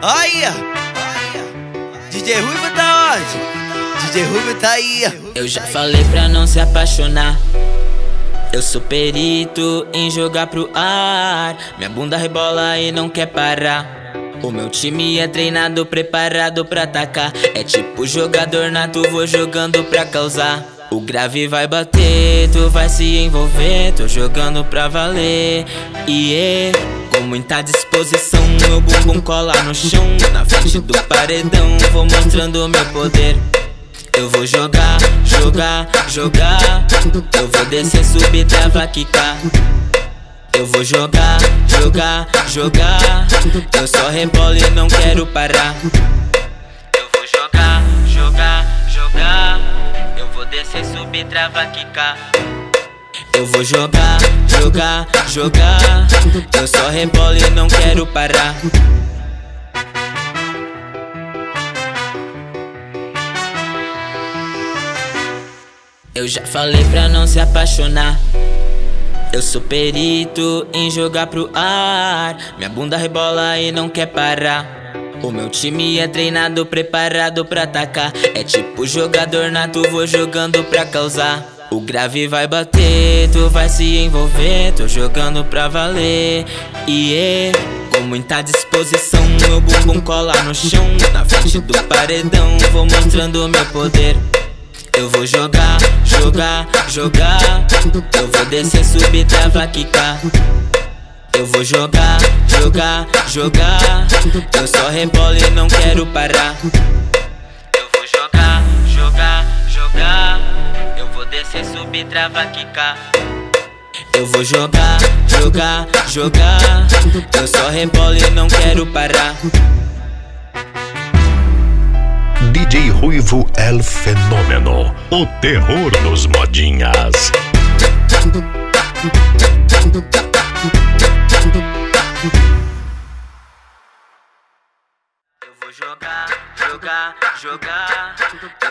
Aí, DJ Ruivo tá onde? DJ Ruivo tá aí. Eu já falei pra não se apaixonar. Eu sou perito em jogar pro ar. Minha bunda rebola e não quer parar. O meu time é treinado, preparado pra atacar. É tipo jogador nato, vou jogando pra causar. O grave vai bater, tu vai se envolver. Tô jogando pra valer. Yeah. Com muita disposição, meu bumbum cola no chão. Na frente do paredão, vou mostrando meu poder. Eu vou jogar, jogar, jogar. Eu vou descer, subir, trava, quicar. Eu vou jogar, jogar, jogar. Eu só rebolo e não quero parar. Eu vou jogar, jogar, jogar. Eu vou descer, subir, trava, quicar. Eu vou jogar, jogar, jogar. Eu só rebolo e não quero parar. Eu já falei pra não se apaixonar. Eu sou perito em jogar pro ar. Minha bunda rebola e não quer parar. O meu time é treinado, preparado pra atacar. É tipo jogador nato, vou jogando pra causar. O grave vai bater, tu vai se envolver. Tô jogando pra valer. E yeah. com muita disposição, meu bumbum cola no chão. Na frente do paredão, vou mostrando meu poder. Eu vou jogar, jogar, jogar. Eu vou descer, subir, trava, quicar. Eu vou jogar, jogar, jogar. Eu só rebolo e não quero parar. Descer, subir, trava, quicar. Eu vou jogar, jogar, jogar. Eu só rebolo e não quero parar. DJ Ruivo El Fenômeno, o terror dos modinhas. Eu vou jogar, jogar, jogar.